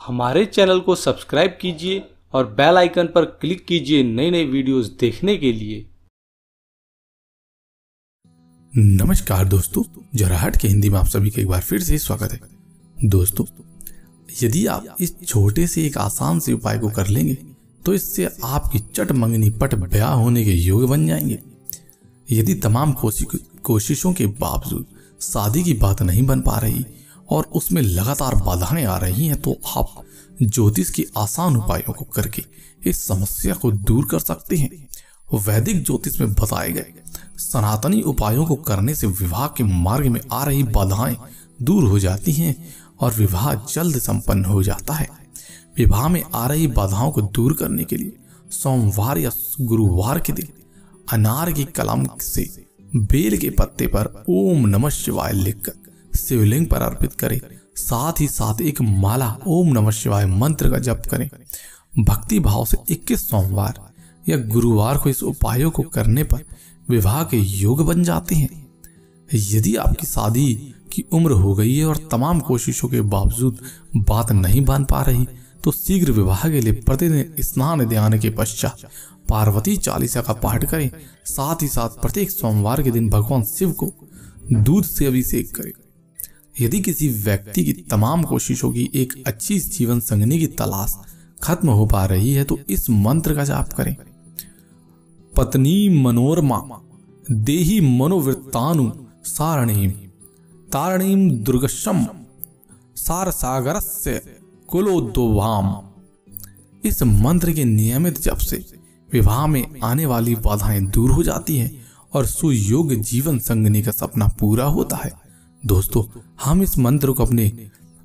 हमारे चैनल को सब्सक्राइब कीजिए और बेल आइकन पर क्लिक कीजिए नई नई वीडियोस देखने के लिए। नमस्कार दोस्तों, जराहट के हिंदी में आप सभी का एक बार फिर से स्वागत है। दोस्तों, यदि आप इस छोटे से एक आसान से उपाय को कर लेंगे तो इससे आपकी चट मंगनी पट ब्याह होने के योग बन जाएँगे। यदि तमाम कोशिशों के बावजूद शादी की बात नहीं बन पा रही और उसमें लगातार बाधाएँ आ रही हैं तो आप ज्योतिष के आसान उपायों को करके इस समस्या को दूर कर सकते हैं। वैदिक ज्योतिष में बताए गए सनातनी उपायों को करने से विवाह के मार्ग में आ रही बाधाएँ दूर हो जाती हैं और विवाह जल्द संपन्न हो जाता है। विवाह में आ रही बाधाओं को दूर करने के लिए सोमवार या गुरुवार के दिन अनार की कलम से बेल के पत्ते पर ओम नमः शिवाय लिखकर शिवलिंग पर अर्पित करें। साथ ही साथ एक माला, ओम नमः शिवाय मंत्र का जप करें। भक्ति भाव से 21 सोमवार या गुरुवार को इस उपायों को करने पर विवाह के योग बन जाते हैं। यदि आपकी शादी की उम्र हो गई है और तमाम कोशिशों के बावजूद बात नहीं बन पा रही तो शीघ्र विवाह के लिए प्रतिदिन स्नान ध्यान के पश्चात पार्वती चालीसा का पाठ करें। साथ ही साथ प्रत्येक सोमवार के दिन भगवान शिव को दूध से अभिषेक करें। यदि किसी व्यक्ति की तमाम कोशिशों की एक अच्छी जीवन संगनी की तलाश खत्म हो पा रही है तो इस मंत्र का जाप करें। पत्नी मनोरमा, देही मनोवृत्तानु सारणीम तारणीम दुर्गशम सार सागर से कुलोद्वाम इस मंत्र के नियमित जप से विवाह में आने वाली बाधाएँ दूर हो जाती हैं और सुयोग जीवन संगनी का सपना पूरा होता है। दोस्तों, हम इस मंत्र को अपने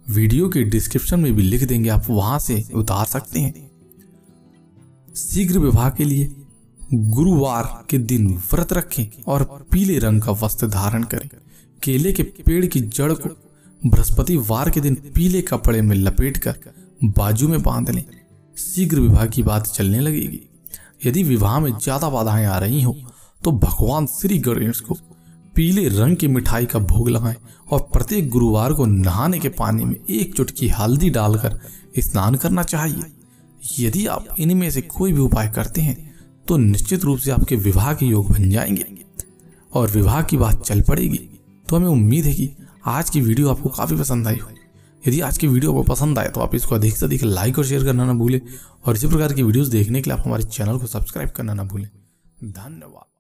वीडियो के डिस्क्रिप्शन में भी लिख देंगे, आप वहाँ से उतार सकते हैं। शीघ्र विवाह के लिए गुरुवार के दिन व्रत रखें और पीले रंग का वस्त्र धारण करें। केले के पेड़ की जड़ को बृहस्पतिवार के दिन पीले कपड़े में लपेट कर बाजू में बाँध लें। शीघ्र विवाह की बात चलने लगेगी। यदि विवाह में ज़्यादा बाधाएँ आ रही हो तो भगवान श्री गणेश को पीले रंग की मिठाई का भोग लगाएँ और प्रत्येक गुरुवार को नहाने के पानी में एक चुटकी हल्दी डालकर स्नान करना चाहिए। यदि आप इनमें से कोई भी उपाय करते हैं तो निश्चित रूप से आपके विवाह के योग बन जाएँगे। और विवाह की बात चल पड़ेगी तो हमें उम्मीद है कि आज की वीडियो आपको काफ़ी पसंद आई हो यदि आज की वीडियो आपको पसंद आए तो आप इसको अधिक से अधिक लाइक और शेयर करना ना भूलें। और इसी प्रकार की वीडियोस देखने के लिए आप हमारे चैनल को सब्सक्राइब करना ना भूलें। धन्यवाद।